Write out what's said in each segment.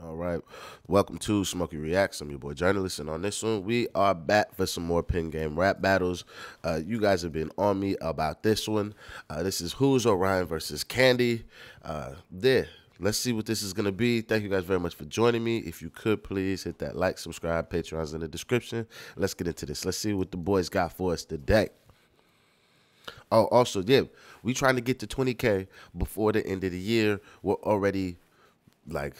All right. Welcome to Smokey Reacts. I'm your boy Jurnalist, and on this one, we are back for some more pen game rap battles. Uh, you guys have been on me about this one. Uh, this is Who's Orion versus Kandi. Uh, there. Let's see what this is going to be. Thank you guys very much for joining me. If you could, please hit that like, subscribe, Patreon's in the description. Let's get into this. Let's see what the boys got for us today. Oh, also, yeah, we trying to get to 20K before the end of the year. We're already, like,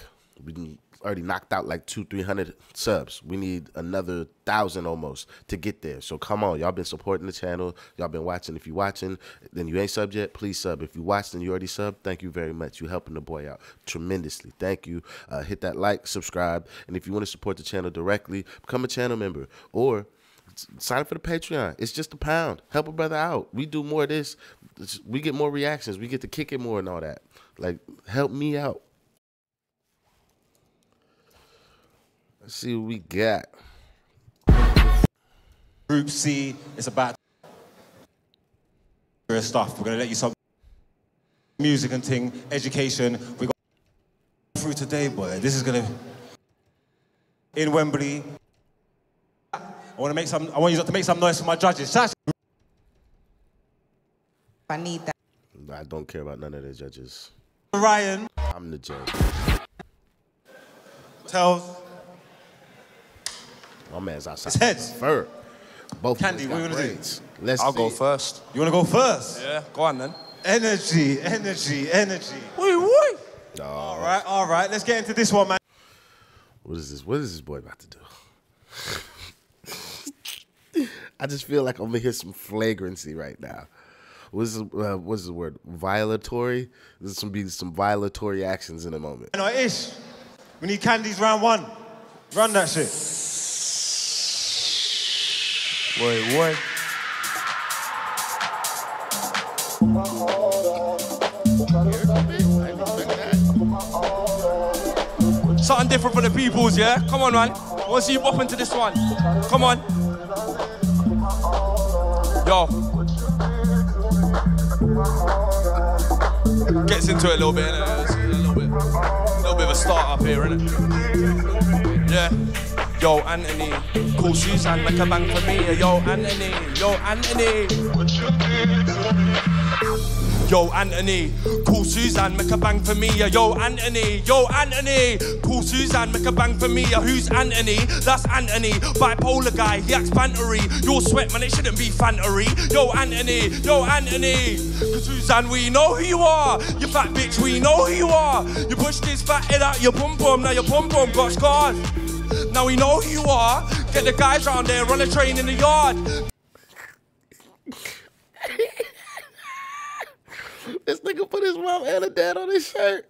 we already knocked out like two, three hundred subs. We need another thousand almost to get there. So come on, y'all been supporting the channel. Y'all been watching. If you watching, then you ain't sub yet. Please sub. If you watched and you already sub, thank you very much. You helping the boy out tremendously. Thank you. Uh, hit that like, subscribe, and if you want to support the channel directly, become a channel member or sign up for the Patreon. It's just a pound. Help a brother out. We do more of this. We get more reactions. We get to kick it more and all that. Like, help me out. Let's see what we got. Group C is about stuff. We're gonna let you some music and thing, education. We got through today, boy. This is gonna in Wembley. I want to make some. I want you to make some noise for my judges. Shash. I need that. I don't care about none of the judges. Ryan I'm the judge. tells My man's outside. It's heads. Fur. Both Kandi, what got you gonna do? Let's I'll see. go first. you want to go first. Yeah, go on then. Energy, energy, energy. Wait, wait. All right, all right. Let's get into this one, man. What is this? What is this boy about to do? I just feel like I'm gonna hear some flagrancy right now. What's the, uh, what's the word? Violatory. There's some be some violatory actions in a moment. No, Ish. We need Kandi's round one. Run that shit. Wait, wait. Something different for the peoples, yeah? Come on, man. I want to see you bop into this one. Come on. Yo. Gets into it a little bit, innit? A little bit, a little bit of a start up here, innit? Yeah. Yo, Anthony, cool shoes and make a bang for me. Yo, Anthony, yo, Anthony. Yo, Anthony, cool Suzanne, make a bang for me. Yo, Anthony, yo, Anthony, cool Suzanne, make a bang for me. Who's Anthony? That's Anthony, bipolar guy, he acts bantery. Your sweat, man, it shouldn't be fantery. Yo, Anthony, yo, Anthony, cause Suzanne, we know who you are. You fat bitch, we know who you are. You pushed this fat head out your pum pum, now your pum pum got scars. Now we know who you are. Get the guys round there, run a train in the yard. This nigga put his mom and a dad on his shirt.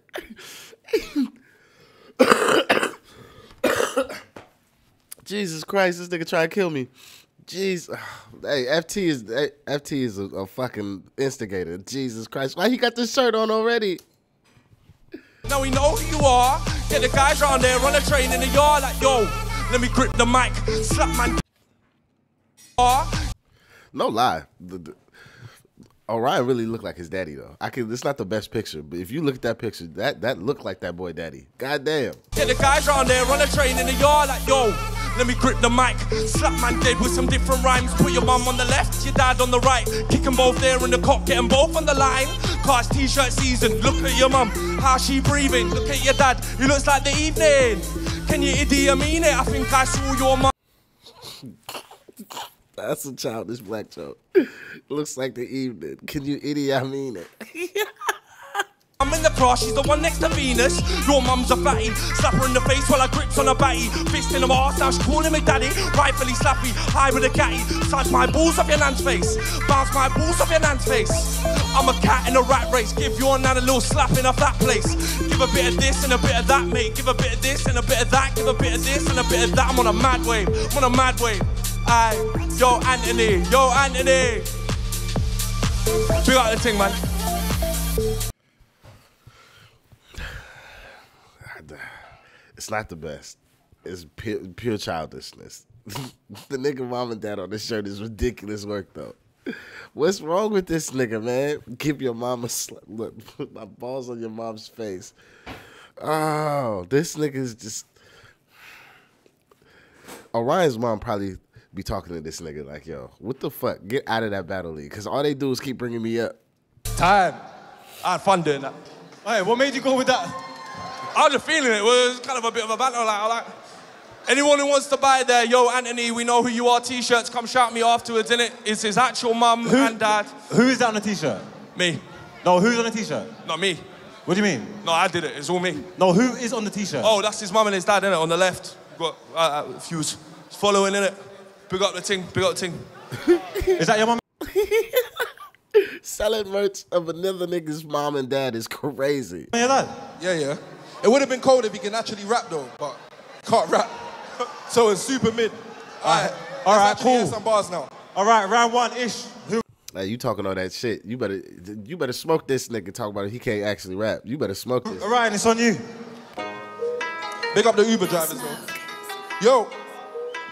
Jesus Christ, this nigga try to kill me. Jeez, hey, FT is FT is a, a fucking instigator. Jesus Christ, why he got this shirt on already? Now we know who you are. Get the guys round there, run a train in the yard like yo. Let me grip the mic, slap man. No lie, the, the, Orion really looked like his daddy though. I can. It's not the best picture, but if you look at that picture, that that looked like that boy daddy. God damn. Get the guys round there, run a train in the yard like yo. Let me grip the mic, slap man dead with some different rhymes. Put your mum on the left, your dad on the right. Kick 'em both there in the cop, get 'em both on the line. Cars t-shirt season, look at your mum, how she breathing. Look at your dad, he looks like the evening. Can you idiot mean it? I think I saw your mum. That's a childish black joke. Looks like the evening. Can you idiot? I mean it. I'm in the cross, she's the one next to Venus. Your mum's a fatty. Slap her in the face while I grips on her batty. Fist in her arse, now she's calling me daddy. Rightfully slappy, high with a catty. Touch my balls off your nan's face. Bounce my balls off your nan's face. I'm a cat in a rat race. Give your nan a little slap in a fat place. Give a bit of this and a bit of that, mate. Give a bit of this and a bit of that. Give a bit of this and a bit of that. I'm on a mad wave. I'm on a mad wave. Aye. Yo, Anthony. Yo, Anthony. Big out the thing, man. It's not the best. It's pure, pure childishness. the nigga mom and dad on this shirt is ridiculous work though. What's wrong with this nigga, man? Give your mom a slap. Look, put my balls on your mom's face. Oh, this nigga's just. Orion's mom probably be talking to this nigga like, yo, what the fuck? Get out of that battle league. Because all they do is keep bringing me up. Time. I had fun doing that. Hey, what made you go with that? I was just feeling it. It was kind of a bit of a battle. Like, I like, anyone who wants to buy the Yo Anthony, we know who you are t-shirts, come shout me afterwards, innit? It's his actual mum and dad. Who is that on the t-shirt? Me. No, who's on the t-shirt? Not me. What do you mean? No, I did it. It's all me. No, who is on the t-shirt? Oh, that's his mum and his dad, innit? On the left. Got uh, uh, fuse. Following, innit? Big up the ting, big up the ting. Is that your mom? Selling merch of another nigga's mom and dad is crazy. Your dad? Yeah, yeah. It would have been cold if he can actually rap though, but can't rap. so it's super mid. Alright, all right, let's cool. some bars now. All right, round one ish. Who? You talking all that shit. You better you better smoke this nigga talk about it. He can't actually rap. You better smoke this. All right, it's on you. Big up the Uber drivers though. Yo,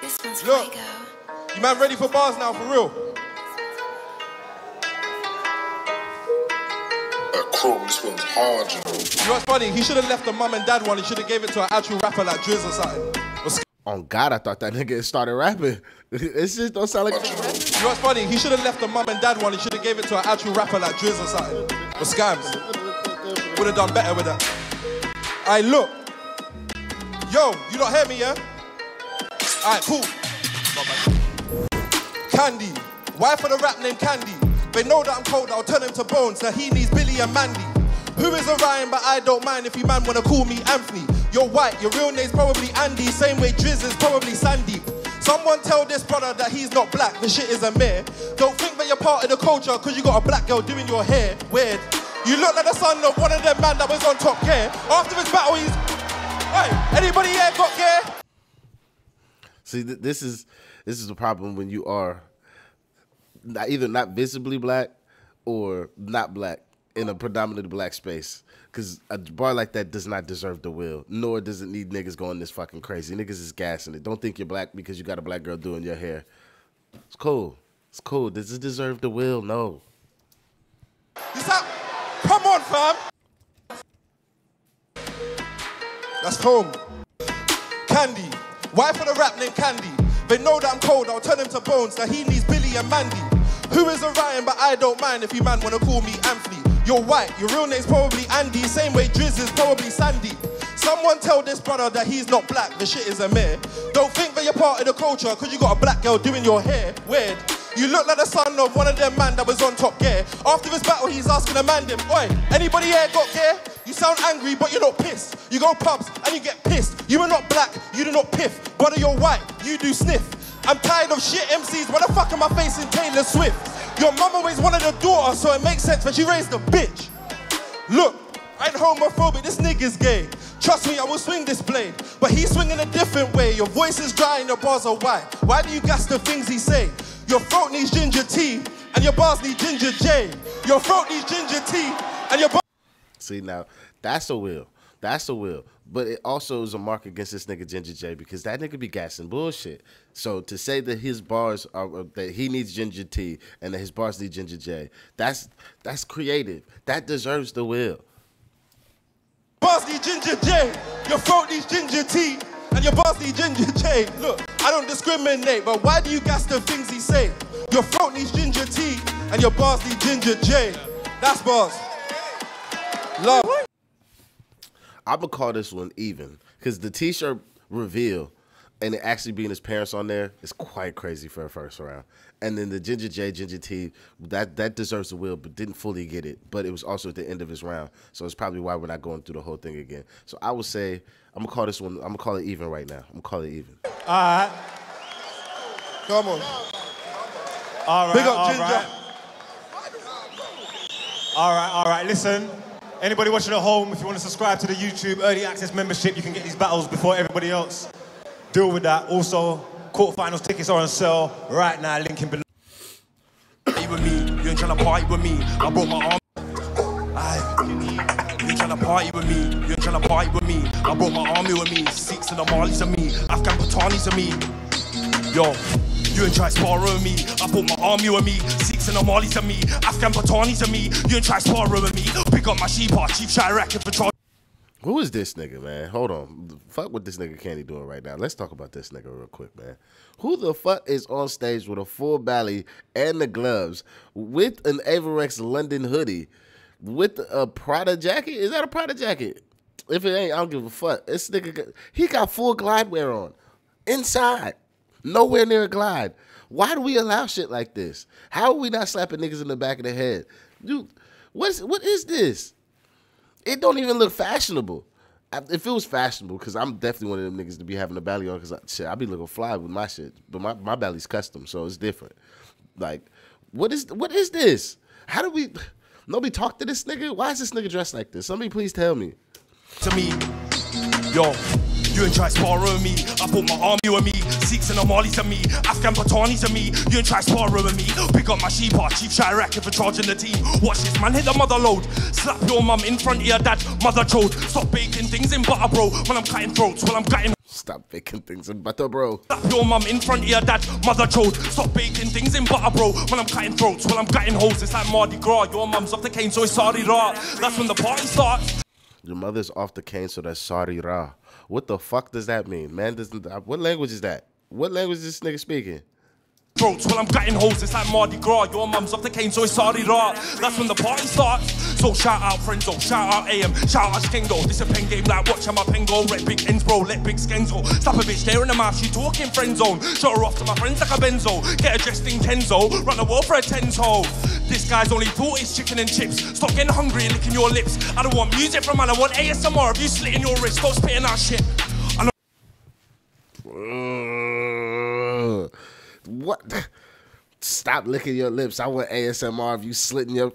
This one's Look. Fuego. you man ready for bars now for real? That Chrome, this one's hard, you know. You know what's funny? He should have left the mum and dad one. He should have gave it to an actual rapper like Driz or something. Or On God, I thought that nigga started rapping. this just don't sound like. You know what's funny? He should have left the mum and dad one. He should have gave it to an actual rapper like Driz or something. Or Scams. Would have done better with that. I look. Yo, you don't hear me, yeah? Alright, cool. Kandi. Wife of the rap named Kandi. They know that I'm cold, I'll turn him to bones. So he needs Billy and Mandy. Who is Orion, but I don't mind if you man wanna call me Anthony. You're white, your real name's probably Andy. Same way Driz is probably Sandy. Someone tell this brother that he's not black, the shit is a mere. Don't think that you're part of the culture, cause you got a black girl doing your hair. Weird. You look like the son of one of them man that was on top gear. After his battle, he's. Hey, anybody here got gear? See, th- this is this is the problem when you are not, either not visibly black or not black in a predominantly black space. Because a bar like that does not deserve the will, nor does it need niggas going this fucking crazy. Niggas is gassing it. Don't think you're black because you got a black girl doing your hair. It's cool. It's cool. Does it deserve the will? No. Sound. Come on, fam. That's home. Kandi. Wife of the rap named Kandi. They know that I'm cold, I'll turn him to bones. That he needs Billy and Mandy. Who is Orion, but I don't mind if you man wanna call me Anthony. You're white, your real name's probably Andy. Same way Driz is probably Sandy. Someone tell this brother that he's not black, the shit is a mere. Don't think that you're part of the culture, cause you got a black girl doing your hair. Weird. You look like the son of one of them man that was on top gear. After this battle, he's asking a man them, Oi, anybody here got gear? You sound angry, but you're not pissed. You go pubs and you get pissed. You are not black, you do not piff. Brother, you're white, you do sniff. I'm tired of shit MCs. Why the fuck am I facing Taylor Swift? Your mum always wanted a daughter, so it makes sense when she raised a bitch. Look, I ain't homophobic, this nigga's gay. Trust me, I will swing this blade. But he's swinging a different way. Your voice is dry and your bars are white. Why do you gas the things he say? Your throat needs ginger tea, and your bars need ginger J. Your throat needs ginger tea, and your bars. See now, that's a will. That's a will. But it also is a mark against this nigga Ginger J because that nigga be gassing bullshit. So to say that his bars are uh, that he needs ginger tea and that his bars need ginger J, that's that's creative. That deserves the will. Bars need ginger J. Your throat needs ginger tea. And your bars need ginger J. Look, I don't discriminate, but why do you gas the things he say? Your throat needs ginger tea. And your bars need ginger J. That's bars. Love. I'm gonna call this one even because the T-shirt reveal and it actually being his parents on there is quite crazy for a first round. And then the Ginger J, Ginger T, that that deserves the wheel, but didn't fully get it. But it was also at the end of his round, so it's probably why we're not going through the whole thing again. So I would say I'm gonna call this one. I'm gonna call it even right now. I'm gonna call it even. All right. Come on. All right. Big up all Ginger. right. All right, all right. Listen, anybody watching at home, if you want to subscribe to the YouTube early access membership, you can get these battles before everybody else. Deal with that. Also, quarterfinals tickets are on sale right now. Link in below. party with me. You ain't tryna party with me. I brought my arm. Aye. You ain't tryna party with me. You ain't tryna party with me. I brought my army with me. Sikhs and the Malis and me. Afghan Patanis and me. Yo. You ain't try sparring me. I put my army with me. Sikhs and the Malis and me. Afghan Patanis and me. You ain't try sparring with me. Pick up my sheep, chief shy racket for charge. Who is this nigga, man? Hold on. Fuck what this nigga Kandi doing right now. Let's talk about this nigga real quick, man. Who the fuck is on stage with a full belly and the gloves with an Avirex London hoodie with a Prada jacket? Is that a Prada jacket? If it ain't, I don't give a fuck. This nigga, he got full glide wear on inside, nowhere near a glide. Why do we allow shit like this? How are we not slapping niggas in the back of the head? Dude, what's what is this? It don't even look fashionable. If it was fashionable, because I'm definitely one of them niggas to be having a belly on, because shit, I be looking fly with my shit, but my, my belly's custom, so it's different. Like, what is what is this? How do we? Nobody talk to this nigga. Why is this nigga dressed like this? Somebody please tell me. to me. Yo, you ain't try sparring me. I put my army with me. Sikhs and Amali to me. Afghan Patani to me. You ain't try sparring with me. Pick up my sheepa. Chief Chirac for charging the team. Watch this man hit the mother load. Slap your mum in front of your dad. Mother chode. Stop baking things in butter, bro. When I'm cutting throats. When I'm cutting Stop faking things in butter, bro. Slap your mum in front of your dad, mother chode. Stop baking things in butter, bro. When I'm cutting throats, when I'm cutting holes, it's like Mardi Gras. Your mum's off the cane, so it's sorry rah. That's when the party starts. Your mother's off the cane, so that's Saudi Ra. What the fuck does that mean? Man doesn't what language is that? What language is this nigga speaking? Throats while I'm cutting holes. It's like Mardi Gras. Your mum's off the cane, so it's sorry rah. That's when the party starts. So shout out Frenzo, oh, shout out AM, shout out Skengdo. This a pen game like watch how my pen go. Red big ends, bro, let big skens go. Oh. Slap a bitch there in the mouth, she talking friend zone. Shut her off to my friends like a benzo. Get her dressed in Kenzo, run the wall for a tenzo. This guy's only thought is chicken and chips. Stop getting hungry and licking your lips. I don't want music from man, I want ASMR of you slitting your wrist. Stop spitting out shit. I know Ugh. What? Stop licking your lips. I want ASMR of you slitting your.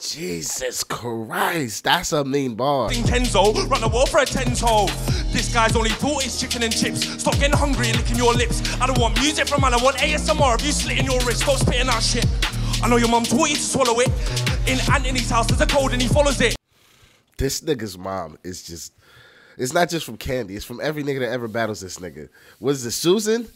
Jesus Christ, that's a mean bar. in Kenzo, run the wall for a tenzo. This guy's only thought is chicken and chips. Stop getting hungry and licking your lips. I don't want music from man, I want ASMR of you slitting your wrist. Stop spitting out shit. I know your mum taught you to swallow it. In Anthony's house, there's a code and he follows it. This nigga's mom is just. It's not just from Kandi. It's from every nigga that ever battles this nigga. Was it Susan?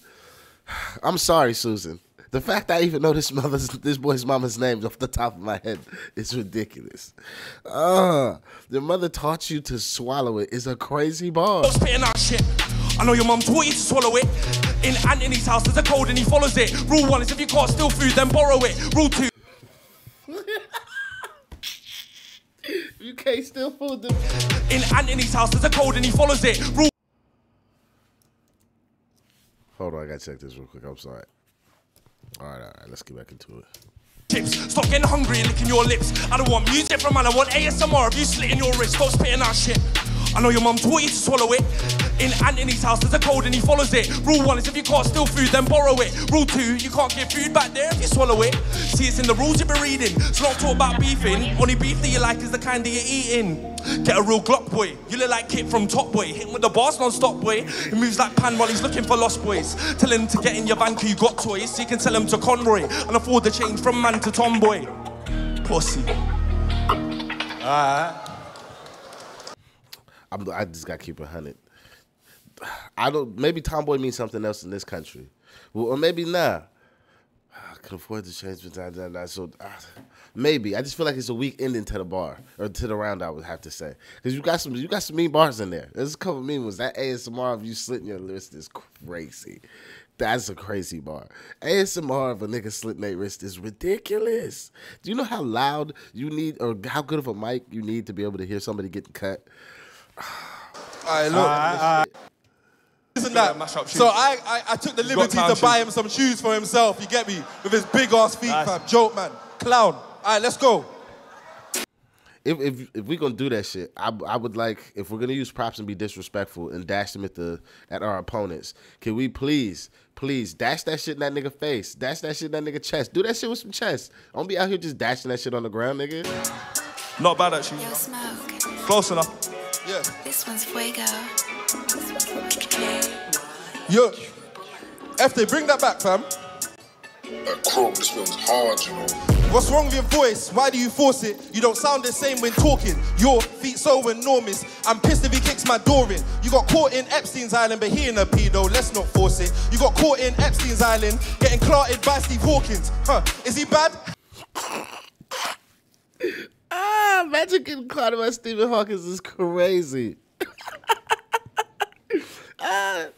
I'm sorry, Susan. The fact I even know this mother's this boy's mama's name off the top of my head is ridiculous. Uh, the mother taught you to swallow it is a crazy bar. Stop spitting out shit. I know your mum taught you to swallow it. In Anthony's house, there's a code and he follows it. Rule one is if you can't steal food, then borrow it. Rule two. You can't steal food. Them. In Anthony's house, there's a code and he follows it. Rule Hold on, I gotta check this real quick. I'm sorry. All right, all right, let's get back into it. chips. Stop getting hungry and licking your lips. I don't want music from man, I want ASMR of you slitting your wrist. Stop spitting out shit. I know your mum taught you to swallow it. In Anthony's house, there's a code and he follows it. Rule one is if you can't steal food, then borrow it. Rule two, you can't get food back there if you swallow it. See, it's in the rules you've been reading. So don't talk about beefing. Only beef that you like is the kind that you're eating. Get a real Glock boy. You look like Kit from Top Boy. Hit him with the bars non-stop boy. He moves like Pan while he's looking for lost boys. Tell him to get in your van 'cause you got toys. So you can sell them to Conroy and afford the change from man to tomboy. Pussy. I'm, I just got to keep it hundred. I don't. Maybe tomboy means something else in this country, well, or maybe not. I can afford to change that. that, So uh, maybe I just feel like it's a weak ending to the bar or to the round. I would have to say because you got some you got some mean bars in there. There's a couple mean ones. That ASMR of you slitting your wrist is crazy. That's a crazy bar. ASMR of a nigga slitting their wrist is ridiculous. Do you know how loud you need or how good of a mic you need to be able to hear somebody getting cut? Alright, look. Isn't that? mash up shoes. So I, I, I took the liberty to buy him some shoes for himself. You get me? With his big ass feet, Nice. fam. Joke man, clown. Alright, let's go. if if if we gonna do that shit, I I would like if we're gonna use props and be disrespectful and dash them at the at our opponents. Can we please please dash that shit in that nigga face, dash that shit in that nigga chest, do that shit with some chest. Don't be out here just dashing that shit on the ground, nigga. Not bad actually. Yo, Smoke. Close enough. Yeah. This one's Fuego. Yo. F they bring that back, fam. That chrome, this one's hard, you know. What's wrong with your voice? Why do you force it? You don't sound the same when talking. Your feet so enormous. I'm pissed if he kicks my door in. You got caught in Epstein's Island, but he ain't a pedo. Let's not force it. You got caught in Epstein's Island, getting clarted by Steve Hawkins. Huh? Is he bad? Ah, imagine getting caught by Stephen Hawkins is crazy. Ah,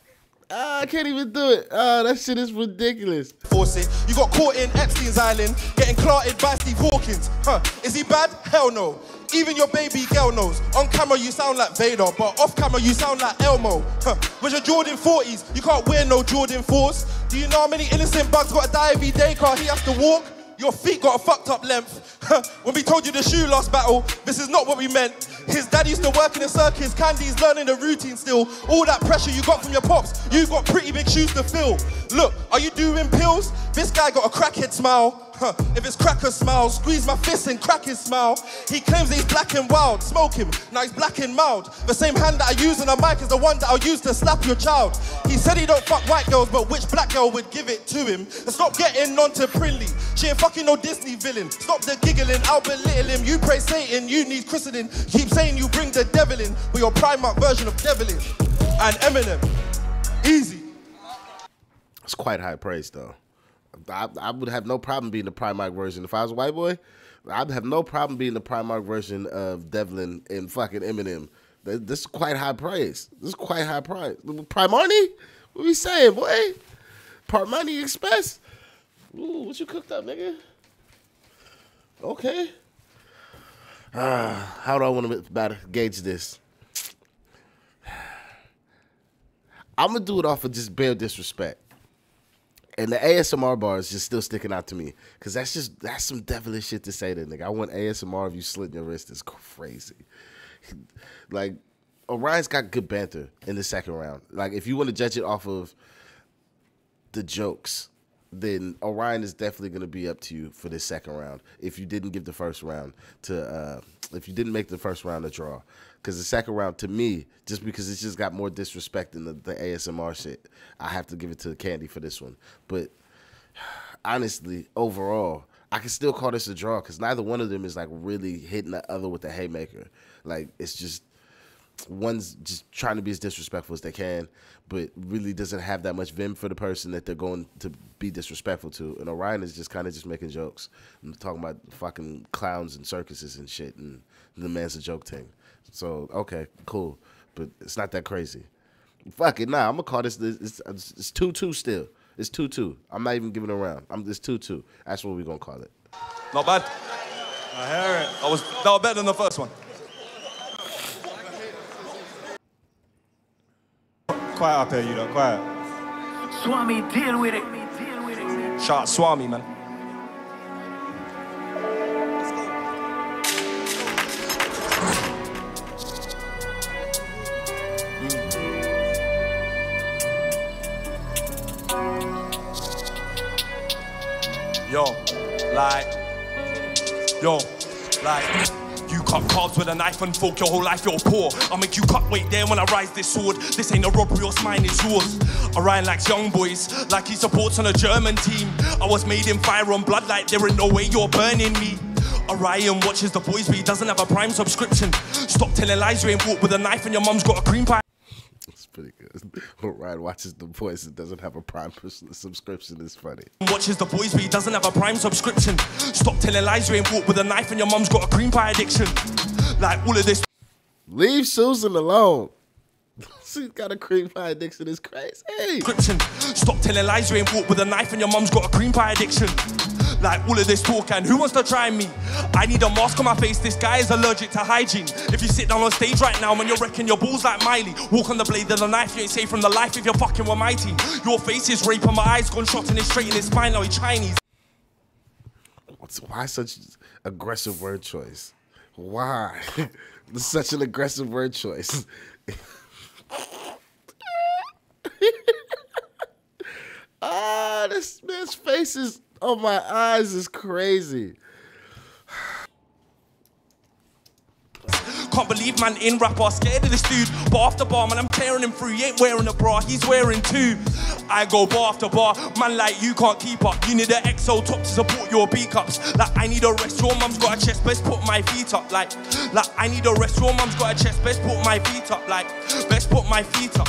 ah, I can't even do it. Ah, that shit is ridiculous. Force it. You got caught in Epstein's Island, getting clarted by Steve Hawkins. Huh? Is he bad? Hell no. Even your baby girl knows. On camera you sound like Vader, but off camera you sound like Elmo. Huh? With your Jordan 40s, you can't wear no Jordan 4s. Do you know how many innocent bugs gotta die every day? He has to walk. Your feet got a fucked up length. when we told you the shoe lost battle, this is not what we meant. His dad used to work in the circus, Kandi's learning the routine still. All that pressure you got from your pops, you got pretty big shoes to fill. Look, are you doing pills? This guy got a crackhead smile. Huh, if it's cracker smile, squeeze my fist and crack his smile. He claims he's black and wild, smoke him, now he's black and mild. The same hand that I use on a mic is the one that I'll use to slap your child. He said he don't fuck white girls, but which black girl would give it to him? And stop getting on to Prinley. She ain't fucking no Disney villain. Stop the giggling, I'll belittle him. You pray Satan, you need christening. Keep saying you bring the devil in, with your Primark version of devilish. And Eminem, easy. It's quite high praise though. I, I would have no problem being the Primark version if I was a white boy. I'd have no problem being the Primark version of Devlin and fucking Eminem. This is quite high price. This is quite high praise. Primarni? What we saying, boy? Parmani Express? Ooh, what you cooked up, nigga? Okay. Ah, how do I want to better gauge this? I'm gonna do it off of just bare disrespect and the ASMR bar is just still sticking out to me because that's just that's some devilish shit to say to nigga. I want ASMR of you slitting your wrist is crazy. like Orion's got good banter in the second round. Like if you want to judge it off of the jokes, then Orion is definitely going to be up to you for this second round. If you didn't give the first round to, uh, if you didn't make the first round a draw, because the second round to me, just because it's just got more disrespect than the, the ASMR shit, I have to give it to Kandi for this one. But honestly, overall, I can still call this a draw because neither one of them is like really hitting the other with the haymaker. Like it's just one's just trying to be as disrespectful as they can, but really doesn't have that much vim for the person that they're going to be disrespectful to. And Orion is just kind of just making jokes and talking about fucking clowns and circuses and shit, and the man's a joke thing. So okay, cool, but it's not that crazy. Fuck it, nah. I'm gonna call this. this it's, it's two two still. It's two two. I'm not even giving it around. I'm it's two two. That's what we're gonna call it. Not bad. I hear it. I was that was better than the first one. Quiet up here, you know, quiet. Swami, deal with it. Deal with it. Shout out Swami, man. Yo, like, yo, like, you cut carbs with a knife and fork your whole life, you're poor. I'll make you cut weight there when I rise this sword. This ain't a robbery, what's mine is yours. Orion likes young boys, like he supports on a German team. I was made in fire and blood, like there ain't no way you're burning me. Orion watches the boys, but he doesn't have a prime subscription. Stop telling lies, you ain't walked with a knife and your mum's got a cream pie. Pretty good. Orion watches the boys and doesn't have a prime subscription. It's funny. Watches the boys, but he doesn't have a prime subscription. Stop telling lies, you ain't walked with a knife and your mum's got a cream pie addiction. Like all of this Leave Susan alone. She's got a cream pie addiction. It's crazy. Stop telling lies, you ain't walked with a knife and your mum's got a cream pie addiction. Like all of this talk and who wants to try me? I need a mask on my face, this guy is allergic to hygiene. If you sit down on stage right now and you're wrecking your balls like Miley, walk on the blade of the knife, you ain't safe from the life if you're fucking with my team. Your face is rape and my eyes gone shot and it's straight in his spine, now he Chinese. Why such aggressive word choice? Why? such an aggressive word choice. ah, this man's face is on my eyes is crazy. Can't believe man in rap are scared of this dude. Bar after bar, man, I'm tearing him through. He ain't wearing a bra, he's wearing two. I go bar after bar, man, like you can't keep up. You need an XO top to support your B cups. Like I need a rest, your mum's got a chest, best put my feet up. Like, like I need a rest, your mum's got a chest, best put my feet up. Like, best put my feet up.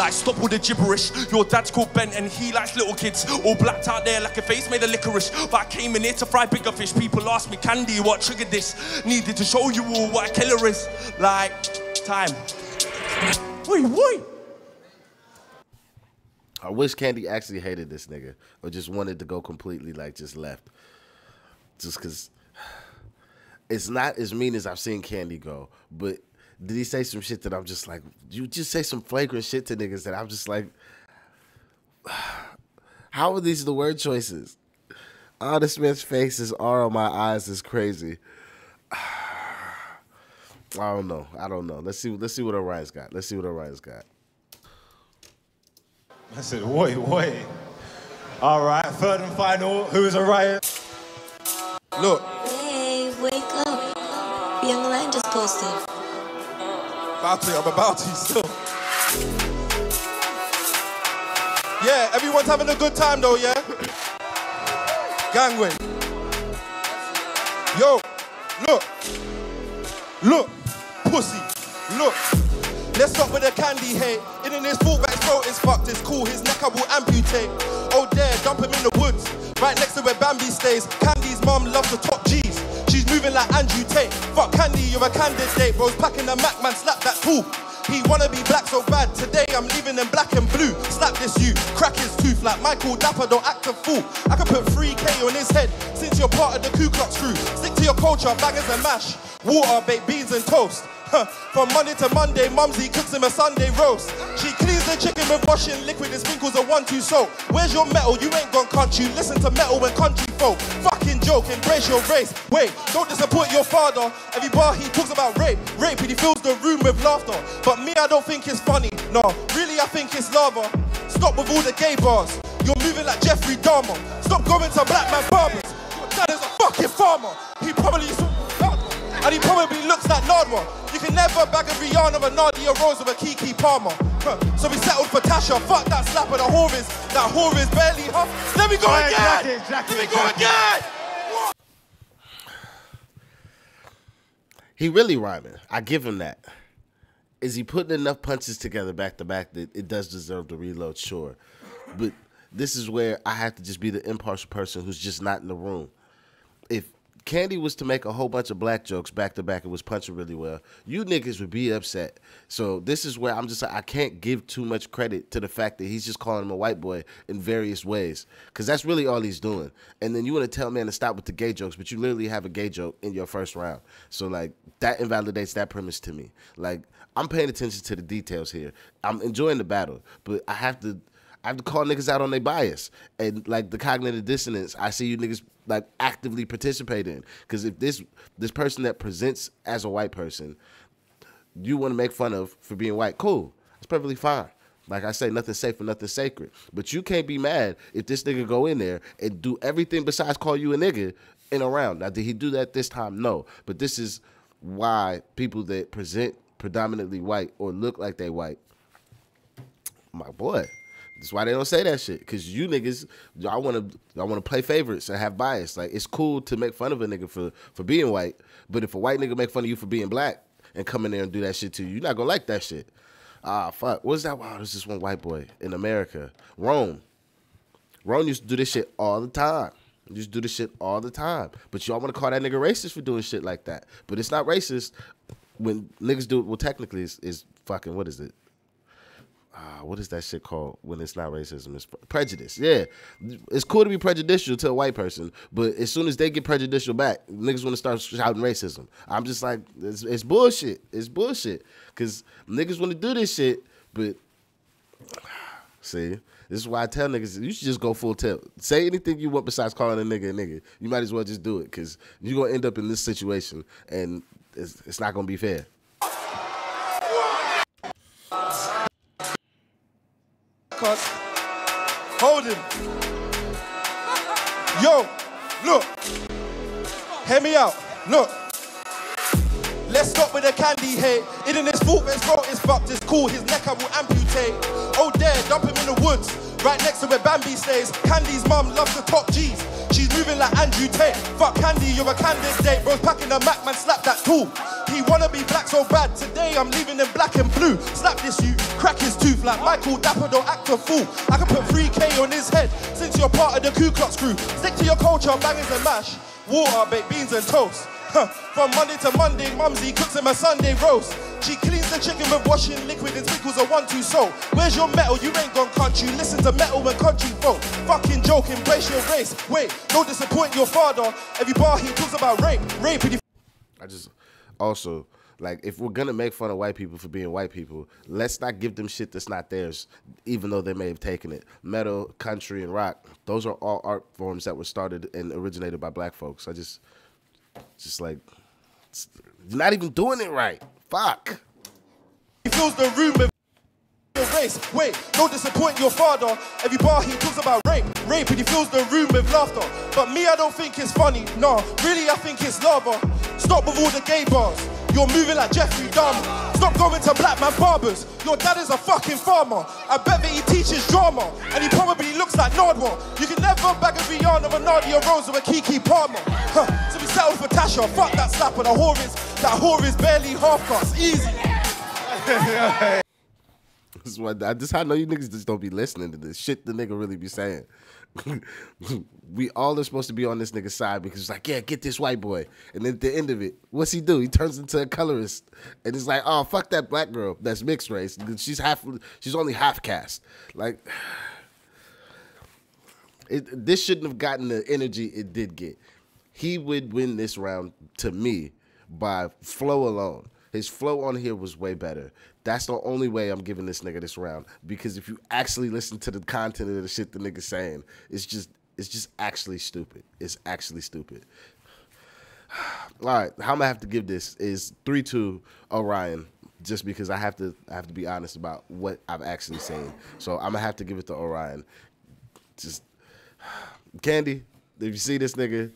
Like, stop all the gibberish. Your dad's called Ben and he likes little kids. All blacked out there like a face made of licorice. But I came in here to fry bigger fish. People ask me, Kandi, what triggered this? Needed to show you all what a killer is. Like, time. Wait, wait. I wish Kandi actually hated this nigga or just wanted to go completely like just left. Just because it's not as mean as I've seen Kandi go, but did he say some shit that I'm just like, you just say some flagrant shit to niggas that I'm just like, how are these the word choices? Oh, this man's face is all on my eyes is crazy. I don't know. I don't know. Let's see. Let's see what Orion's got. Let's see what Orion's got. I said, wait, wait. All right, third and final. Who is Orion? Look, Hey, wake up. Young Lion just posted. About to, I'm about to still. Yeah, everyone's having a good time though, yeah? Gangway. Yo, look. Look, pussy, look. Let's stop with the Kandi hate. In his full back throat is fucked, it's cool. His neck I will amputate. Oh dare, dump him in the woods. Right next to where Bambi stays. Kandi's mom loves the top G's. Moving like Andrew Tate. Fuck Kandi, you're a candidate. Bro's packing the Mac, man, slap that tool. He wanna be black so bad. Today I'm leaving them black and blue. Slap this you, crack his tooth like Michael Dapaah, don't act a fool. I can put 3K on his head since you're part of the Ku Klux crew. Stick to your culture, bangers and mash. Water, baked beans and toast. Huh. From Monday to Monday, Mumsy cooks him a Sunday roast. She the chicken with washing liquid and sprinkles a one-two soap. Where's your metal? You ain't gone country. Listen to metal and country folk. Fucking joke, embrace your race. Wait, don't disappoint your father. Every bar he talks about rape, rape, and he fills the room with laughter. But me, I don't think it's funny. No, really, I think it's lava. Stop with all the gay bars. You're moving like Jeffrey Dahmer. Stop going to black man barbers. Your dad is a fucking farmer. He probably and he probably looks like Nardwuar. You can never bag a Rihanna, a Nadia Rose, or a Keke Palmer. So we settled for Tasha. Fuck that slap of the whore is. That whore is barely, huh? Let me go Right, again. exactly, exactly, Let me go exactly. again. He really rhyming. I give him that. Is he putting enough punches together back to back that it does deserve the reload? Sure. But this is where I have to just be the impartial person who's just not in the room. If Kandi was to make a whole bunch of black jokes back to back and was punching really well, you niggas would be upset. So this is where I'm just I can't give too much credit to the fact that he's just calling him a white boy in various ways because that's really all he's doing. And then you want to tell man to stop with the gay jokes, but you literally have a gay joke in your first round. So like that invalidates that premise to me. Like I'm paying attention to the details here. I'm enjoying the battle, but I have to I have to call niggas out on their bias and like the cognitive dissonance. I see you niggas like actively participate in. because if this this person that presents as a white person, you want to make fun of for being white, cool, it's perfectly fine. Like I say, nothing safe and nothing sacred. But you can't be mad if this nigga go in there and do everything besides call you a nigga in a round. Now, did he do that this time? No. But this is why people that present predominantly white or look like they white my boy. That's why they don't say that shit. Cause you niggas, I want to, I want to play favorites and have bias. Like it's cool to make fun of a nigga for for being white, but if a white nigga make fun of you for being black and come in there and do that shit to you, you're not gonna like that shit. Ah, fuck. What's that? Wow, there's this one white boy in America, Rome. Rome used to do this shit all the time. Used to do this shit all the time. But y'all want to call that nigga racist for doing shit like that. But it's not racist when niggas do it. Well, technically, it's, it's fucking what is it? Ah, what is that shit called when it's not racism? It's prejudice. Yeah, it's cool to be prejudicial to a white person, but as soon as they get prejudicial back, niggas want to start shouting racism. I'm just like, it's, it's bullshit. It's bullshit because niggas want to do this shit, but see. This is why I tell niggas you should just go full tilt. Say anything you want besides calling a nigga a nigga. You might as well just do it because you're gonna end up in this situation and it's, it's not gonna be fair. Hold him. Yo, look. Hear me out. Look. Let's stop with the Kandi hate. In his fault, his throat is fucked. It's cool, his neck I will amputate. Oh, there, dump him in the woods. Right next to where Bambi stays. Kandi's mum loves the top G's. She's moving like Andrew Tate. Fuck Kandi, you're a candidate. Bro's packing a Mac, man, slap that tool. He wanna be black so bad. Today I'm leaving him black and blue. Slap this you, crack his tooth like Michael Dapaah, don't act a fool. I can put 3K on his head since you're part of the Ku Klux crew. Stick to your culture, bangers and mash. Water, baked beans and toast. Huh. From Monday to Monday, Mumsy cooks him a Sunday roast. She cleans the chicken with washing liquid and sprinkles a one-two soap. Where's your metal? You ain't gone country. Listen to metal and country folk. Fucking joke, embrace your race. Wait, don't disappoint your father. Every bar he talks about rape, rape. And I just also like if we're gonna make fun of white people for being white people, let's not give them shit that's not theirs, even though they may have taken it. Metal, country, and rock, those are all art forms that were started and originated by black folks. I just just like not even doing it right. Fuck. He fills the room with race. Wait, don't disappoint your father. Every bar he talks about rape, rape, and he fills the room with laughter. But me, I don't think it's funny. No, really, I think it's lava. Stop with all the gay bars. You're moving like Jeffrey Dahmer. Stop going to black man barbers. Your dad is a fucking farmer. I bet that he teaches drama, and he probably looks like Nardwuar. You can never bag a Rihanna, a Nadia Rose, or a Keke Palmer. Huh. So we settled for Tasha. Fuck that slapper. The whore is that whore is barely half cuss. Easy. This is what I just I know you niggas just don't be listening to this shit the nigga really be saying. we all are supposed to be on this nigga's side because it's like, yeah, get this white boy. And then at the end of it, what's he do? He turns into a colorist. And it's like, oh fuck that black girl that's mixed race. She's half she's only half cast. Like it, this shouldn't have gotten the energy it did get. He would win this round to me by flow alone. His flow on here was way better. That's the only way I'm giving this nigga this round because if you actually listen to the content of the shit the nigga's saying, it's just it's just actually stupid. It's actually stupid. All right, how I'm gonna have to give this is three two Orion, just because I have to I have to be honest about what I've actually seen. So I'm gonna have to give it to Orion. Just Kandi, if you see this nigga,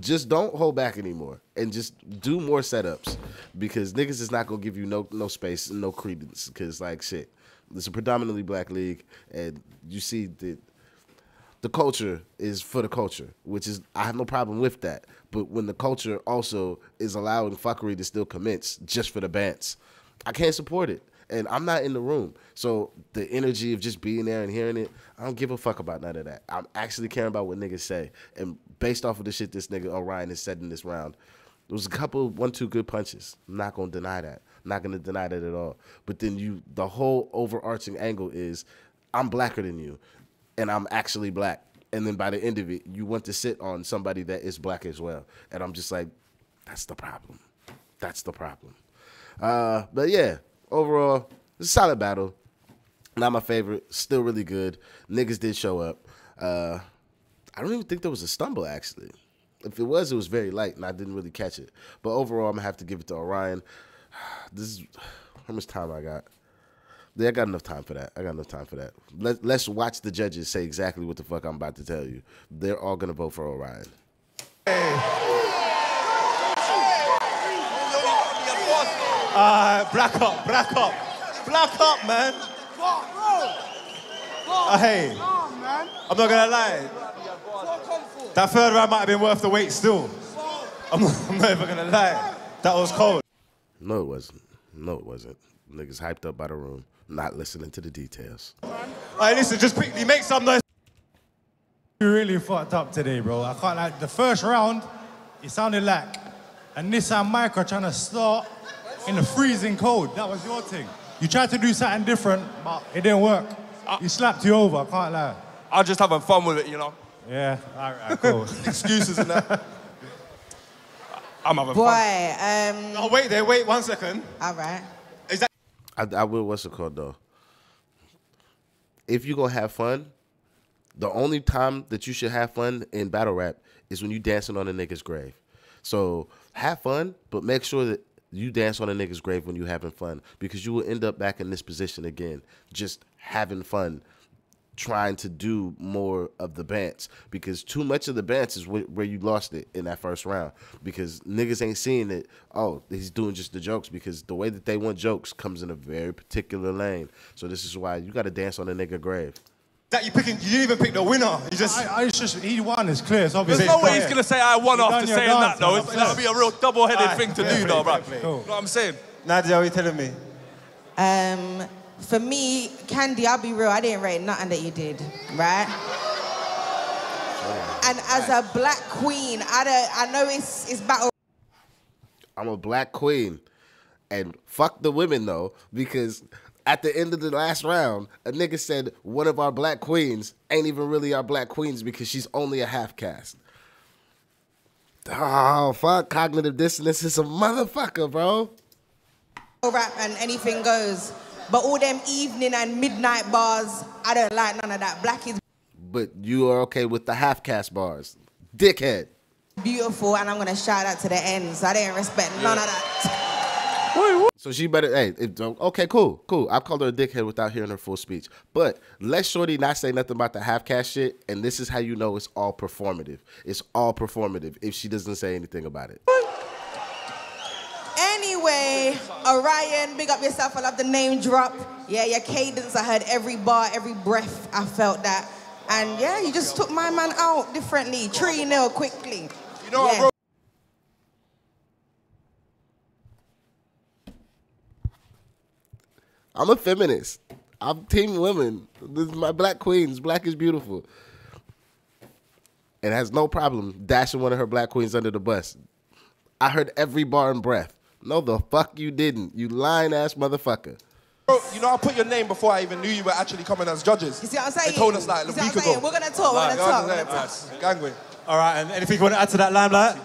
just don't hold back anymore and just do more setups because niggas is not gonna give you no no space no credence because like shit, it's a predominantly black league and you see that the culture is for the culture, which is I have no problem with that. But when the culture also is allowing fuckery to still commence just for the bands, I can't support it. And I'm not in the room. So the energy of just being there and hearing it, I don't give a fuck about none of that. I'm actually caring about what niggas say. And based off of the shit this nigga Orion has said in this round, there was a couple one, two good punches. I'm not gonna deny that. I'm not gonna deny that at all. But then you the whole overarching angle is I'm blacker than you and I'm actually black. And then by the end of it, you want to sit on somebody that is black as well. And I'm just like, that's the problem. That's the problem. Uh, but yeah, overall, it's a solid battle. Not my favorite. Still really good. Niggas did show up. Uh, I don't even think there was a stumble actually. If it was, it was very light, and I didn't really catch it. But overall, I'm gonna have to give it to Orion. This is how much time I got. Yeah, I got enough time for that. I got enough time for that. Let, let's watch the judges say exactly what the fuck I'm about to tell you. They're all gonna vote for Orion. Uh, black up, black up, black up, man. Uh, hey, I'm not gonna lie. That third round might have been worth the wait still. I'm not, I'm not even gonna lie. That was cold. No, it wasn't. No, it wasn't. Niggas hyped up by the room, not listening to the details. Hey, listen, just quickly make some noise. You really fucked up today, bro. I can't like the first round, it sounded like a Nissan Micra trying to start in the freezing cold. That was your thing. You tried to do something different, but it didn't work. You slapped you over, I can't lie. I'm just having fun with it, you know. Yeah, all right, cool. Excuses and that. I'm having Boy, fun. um, Oh, wait there, wait one second. all right. Is that I, I will. What's it called though? If you gonna have fun, the only time that you should have fun in battle rap is when you dancing on a nigga's grave. So have fun, but make sure that you dance on a nigga's grave when you having fun because you will end up back in this position again, just having fun, trying to do more of the bants because too much of the bants is wh- where you lost it in that first round because niggas ain't seeing it. Oh, he's doing just the jokes because the way that they want jokes comes in a very particular lane. So this is why you got to dance on a nigga grave. that you picking? You didn't even pick the winner. You just. I, I it's just he won. It's clear. It's obvious. There's no way he's gonna say I won You after done your saying that, though. that'll be a real double-headed Alright, thing to fair do, though, fair bro. play. You know what I'm saying? Nadia, what are you telling me? Um, for me, Kandi, I'll be real. I didn't rate nothing that you did, right? And as a black queen, I don't, I know it's it's battle. I'm a black queen. And fuck the women though, because at the end of the last round, a nigga said one of our black queens ain't even really our black queens because she's only a half caste. Oh fuck, cognitive dissonance is a motherfucker, bro. rap and anything goes. But all them evening and midnight bars, I don't like none of that. Black is But you are okay with the half caste bars. Dickhead. beautiful, and I'm gonna shout out to the ends. I didn't respect none of that. So she better, hey, it, okay, cool, cool. I've called her a dickhead without hearing her full speech. But let Shorty not say nothing about the half cash shit, and this is how you know it's all performative. It's all performative if she doesn't say anything about it. Orion, big up yourself. I love the name drop. Yeah, your cadence. I heard every bar, every breath. I felt that. And yeah, you just took my man out differently. 3 0 quickly. You know, Yeah. I'm a feminist. I'm team women. This is my black queens. Black is beautiful. And has no problem dashing one of her black queens under the bus. I heard every bar and breath. No, the fuck you didn't. You lying ass motherfucker. Bro, you know, I put your name before I even knew you were actually coming as judges. You see what I'm saying? They told us like a week ago. We're gonna talk, we're gonna talk, we're gonna talk. Gangway. All right, and anything you want to add to that, Limelight?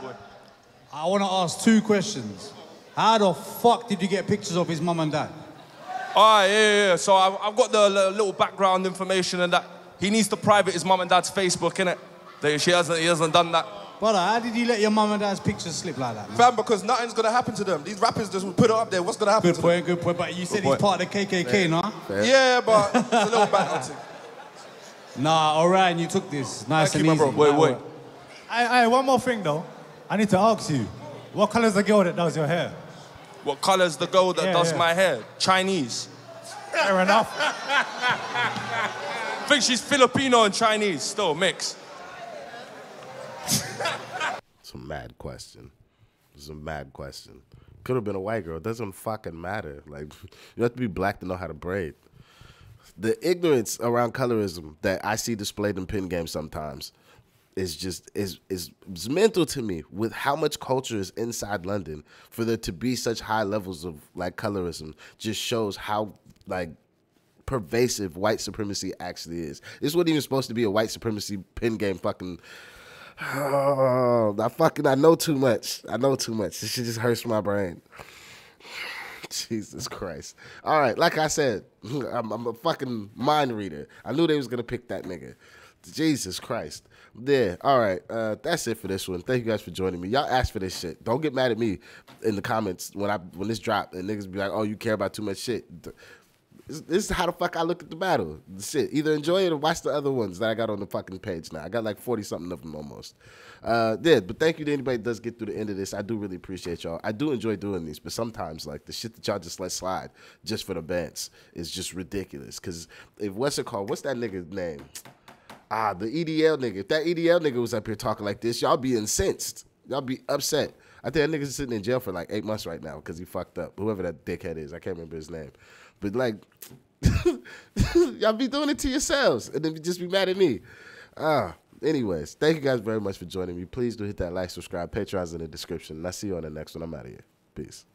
I want to ask two questions. How the fuck did you get pictures of his mum and dad? Ah, yeah, yeah, yeah. So I've, I've got the li- little background information and that. He needs to private his mum and dad's Facebook, innit? That She hasn't, he hasn't done that. Brother, how did you let your mum and dad's pictures slip like that? Man? Fam, because nothing's gonna happen to them. These rappers just put it up there. What's gonna happen Good to point, good point. But you said he's part of the KKK, no? them? Yeah, but it's a little bad thing. Nah, alright, you took this. Nice Thank and you, my easy. bro. Wait, wait. Hey, hey, one more thing though. I need to ask you, what color's the girl that does your hair? What color's the girl that Yeah, does yeah. my hair? Chinese. Fair enough. I think she's Filipino and Chinese, still mix. It's a mad question. It's a mad question. Could have been a white girl. It doesn't fucking matter. Like you have to be black to know how to braid. The ignorance around colorism that I see displayed in pen games sometimes is just is is mental to me with how much culture is inside London for there to be such high levels of like colorism just shows how like pervasive white supremacy actually is. This wasn't even supposed to be a white supremacy pen game fucking Oh, I fucking I know too much. I know too much. This shit just hurts my brain. Jesus Christ. All right, like I said, I'm, I'm a fucking mind reader. I knew they was gonna pick that nigga. Jesus Christ. Yeah, all right. Uh, that's it for this one. Thank you guys for joining me. Y'all asked for this shit. Don't get mad at me in the comments when I when this dropped and niggas be like, "Oh, you care about too much shit." This, is how the fuck I look at the battle. Shit, either enjoy it or watch the other ones that I got on the fucking page now. I got like forty something of them almost. Uh, yeah, but thank you to anybody that does get through the end of this. I do really appreciate y'all. I do enjoy doing these, but sometimes like the shit that y'all just let slide just for the bands is just ridiculous. Cause if what's it called? What's that nigga's name? Ah, the EDL nigga. If that EDL nigga was up here talking like this, y'all be incensed. Y'all be upset. I think that nigga's sitting in jail for like eight months right now because he fucked up. Whoever that dickhead is, I can't remember his name. But like, y'all be doing it to yourselves, and then just be mad at me. Ah, anyways, thank you guys very much for joining me. Please do hit that like, subscribe, Patreon's in the description. And I see you on the next one. I'm out of here. Peace.